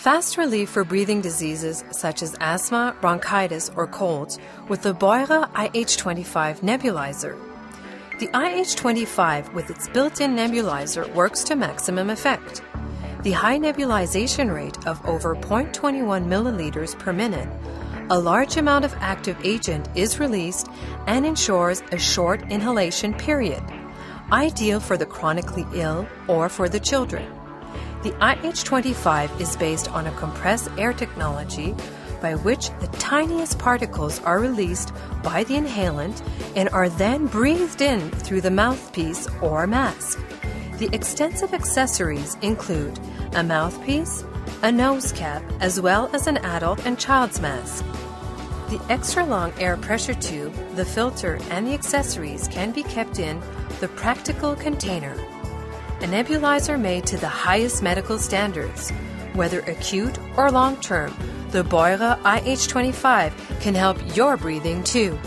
Fast relief for breathing diseases such as asthma, bronchitis, or colds with the Beurer IH25 nebulizer. The IH25 with its built-in nebulizer works to maximum effect. The high nebulization rate of over 0.21 milliliters per minute, a large amount of active agent is released and ensures a short inhalation period, ideal for the chronically ill or for the children. The IH25 is based on a compressed air technology by which the tiniest particles are released by the inhalant and are then breathed in through the mouthpiece or mask. The extensive accessories include a mouthpiece, a nose cap, as well as an adult and child's mask. The extra long air pressure tube, the filter, and the accessories can be kept in the practical container a nebulizer made to the highest medical standards. Whether acute or long term, the Beurer IH25 can help your breathing too.